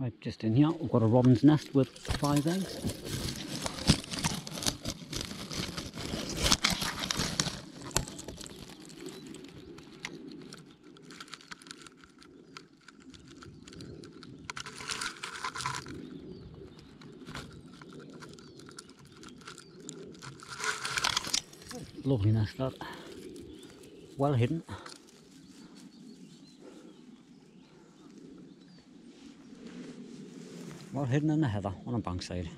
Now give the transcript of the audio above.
Right, just in here, we've got a robin's nest with five eggs. Lovely nest that. Well hidden. Var hernende هذا وأنا مبانك ساير